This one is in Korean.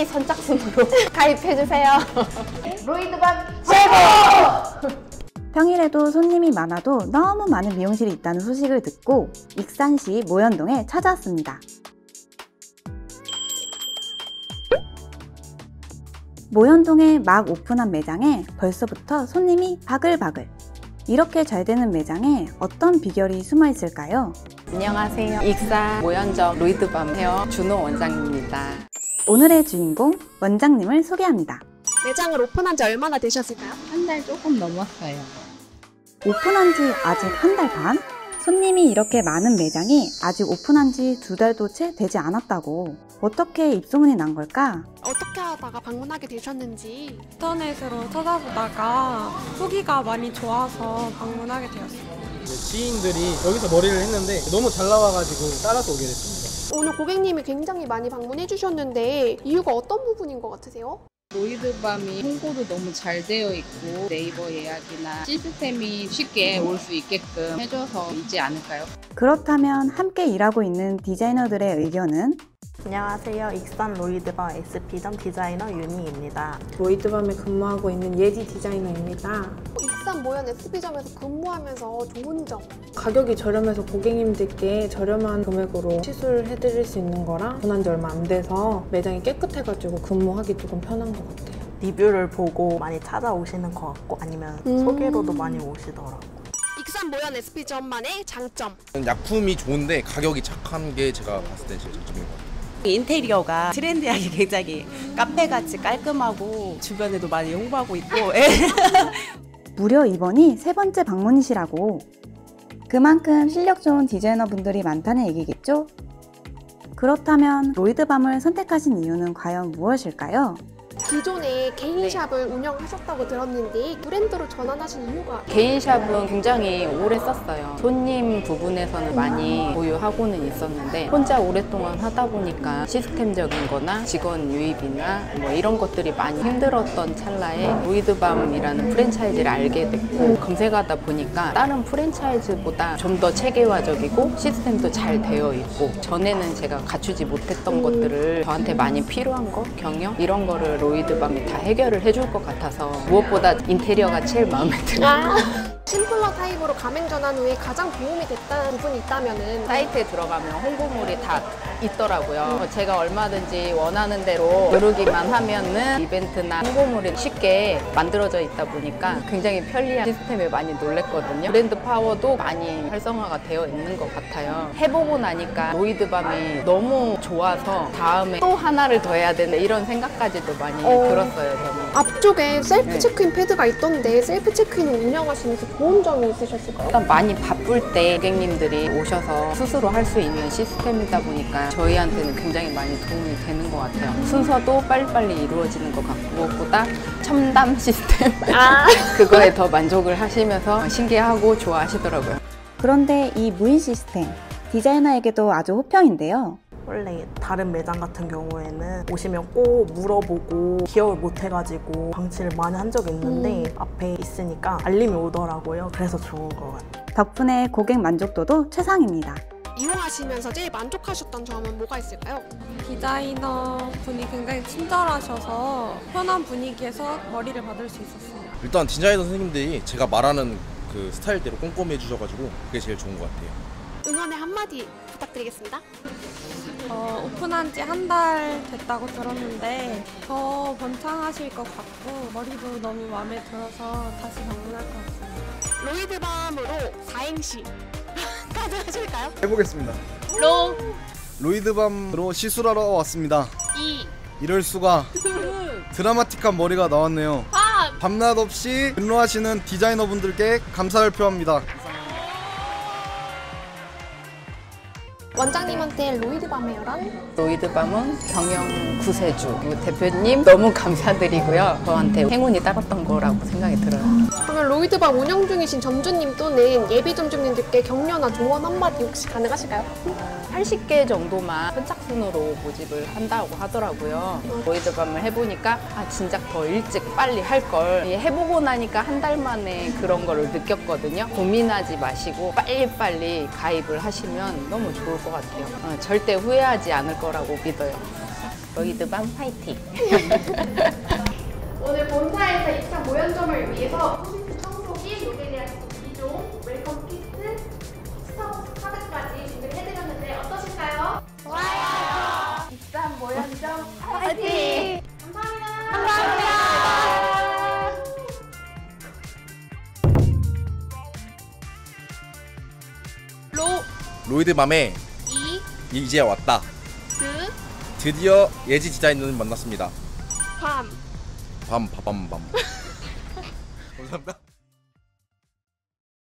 빨리 선착순으로 가입해주세요. 로이드밤 평일에도 손님이 많아도 너무 많은 미용실이 있다는 소식을 듣고 익산시 모현동에 찾아왔습니다. 모현동에 막 오픈한 매장에 벌써부터 손님이 바글바글. 이렇게 잘 되는 매장에 어떤 비결이 숨어 있을까요? 안녕하세요. 익산 모현점 로이드밤 헤어 준호 원장입니다. 오늘의 주인공 원장님을 소개합니다. 매장을 오픈한 지 얼마나 되셨을까요? 한 달 조금 넘었어요. 오픈한 지 아직 한 달 반? 손님이 이렇게 많은 매장이 아직 오픈한 지 두 달도 채 되지 않았다고. 어떻게 입소문이 난 걸까? 어떻게 하다가 방문하게 되셨는지 인터넷으로 찾아보다가 후기가 많이 좋아서 방문하게 되었어요. 이제 지인들이 여기서 머리를 했는데 너무 잘 나와가지고 따라서 오게 됐습니다. 오늘 고객님이 굉장히 많이 방문해 주셨는데 이유가 어떤 부분인 것 같으세요? 로이드밤이 홍보도 너무 잘 되어 있고 네이버 예약이나 시스템이 쉽게 올 수 있게끔 해줘서 있지 않을까요? 그렇다면 함께 일하고 있는 디자이너들의 의견은? 안녕하세요. 익산 로이드바 SP점 디자이너 윤희입니다. 로이드밤에 근무하고 있는 예지 디자이너입니다. 익산 모현 SB점에서 근무하면서 좋은 점 가격이 저렴해서 고객님들께 저렴한 금액으로 시술해드릴 수 있는 거랑 분한 지 얼마 안 돼서 매장이 깨끗해가지고 근무하기 조금 편한 것 같아요. 리뷰를 보고 많이 찾아오시는 것 같고 아니면 음. 소개로도 많이 오시더라고요. 익산 모현 SB점만의 장점 약품이 좋은데 가격이 착한 게 제가 봤을 때 제일 장점인 것 같아요. 인테리어가 트렌디하게 굉장히 카페같이 깔끔하고 주변에도 많이 홍보하고 있고 예. 무려 이번이 세 번째 방문이시라고. 그만큼 실력 좋은 디자이너 분들이 많다는 얘기겠죠? 그렇다면 로이드밤을 선택하신 이유는 과연 무엇일까요? 기존에 개인 샵을 운영하셨다고 들었는데 브랜드로 전환하신 이유가 개인 샵은 굉장히 오래 썼어요. 손님 부분에서는 많이 보유하고는 있었는데 혼자 오랫동안 하다 보니까 시스템적인 거나 직원 유입이나 뭐 이런 것들이 많이 힘들었던 찰나에 로이드밤이라는 프랜차이즈를 알게 됐고 검색하다 보니까 다른 프랜차이즈보다 좀 더 체계화적이고 시스템도 잘 되어 있고 전에는 제가 갖추지 못했던 것들을 저한테 많이 필요한 거, 경영 이런 거를 로이드밤이 다 해결을 해줄 것 같아서 무엇보다 인테리어가 제일 마음에 들어요. 심플러 타입으로 가맹 전환 후에 가장 도움이 됐다는 부분이 있다면은 사이트에 들어가면 홍보물이 다 있더라고요. 제가 얼마든지 원하는 대로 누르기만 하면은 이벤트나 홍보물이 쉽게 만들어져 있다 보니까 굉장히 편리한 시스템에 많이 놀랬거든요. 브랜드 파워도 많이 활성화가 되어 있는 것 같아요. 해보고 나니까 로이드밤이 너무 좋아서 다음에 또 하나를 더 해야 되는데 이런 생각까지도 많이 어. 들었어요, 저는. 앞쪽에 셀프 네. 체크인 패드가 있던데 셀프 체크인을 운영하시면서 좋은 점이 있으셨을까요? 일단 많이 바쁠 때 고객님들이 오셔서 스스로 할 수 있는 시스템이다 보니까 저희한테는 굉장히 많이 도움이 되는 것 같아요. 순서도 빨리빨리 이루어지는 것 같고 무엇보다 첨단 시스템 그거에 더 만족을 하시면서 신기하고 좋아하시더라고요. 그런데 이 무인 시스템, 디자이너에게도 아주 호평인데요. 원래 다른 매장 같은 경우에는 오시면 꼭 물어보고 기억을 못 해가지고 방치를 많이 한 적이 있는데 앞에 있으니까 알림이 오더라고요. 그래서 좋은 것 같아요. 덕분에 고객 만족도도 최상입니다. 이용하시면서 제일 만족하셨던 점은 뭐가 있을까요? 디자이너 분이 굉장히 친절하셔서 편한 분위기에서 머리를 받을 수 있었어요. 일단 디자이너 선생님들이 제가 말하는 그 스타일대로 꼼꼼히 해주셔가지고 그게 제일 좋은 것 같아요. 응원의 한마디 부탁드리겠습니다. 어, 오픈한 지 한 달 됐다고 들었는데 더 번창하실 것 같고 머리도 너무 마음에 들어서 다시 방문할 것 같습니다. 로이드밤으로 사행시 가능하실까요? 해보겠습니다. 로, 로이드밤으로 시술하러 왔습니다. 이, 이럴 수가 드라마틱한 머리가 나왔네요. 밤낮 없이 근로하시는 디자이너분들께 감사를 표합니다. 원장님한테 로이드밤 헤어란? 로이드밤은 경영 구세주 대표님 너무 감사드리고요. 저한테 행운이 따랐던 거라고 생각이 들어요. 그러면 로이드밤 운영 중이신 점주님 또는 예비 점주님들께 격려나 조언 한마디 혹시 가능하실까요? 80개 정도만 선착순으로 모집을 한다고 하더라고요. 보이드밤을 해보니까 아 진작 더 일찍 빨리 할 걸 해보고 나니까 한 달 만에 그런 거를 느꼈거든요. 고민하지 마시고 빨리빨리 가입을 하시면 너무 좋을 것 같아요. 어, 절대 후회하지 않을 거라고 믿어요. 보이드밤 파이팅! 오늘 본사에서 입상 모연점을 위해서 로이드맘에 이, 이제 왔다. 드, 드디어 예지 디자이너를 만났습니다. 밤. 밤, 밤, 밤. 감사합니다.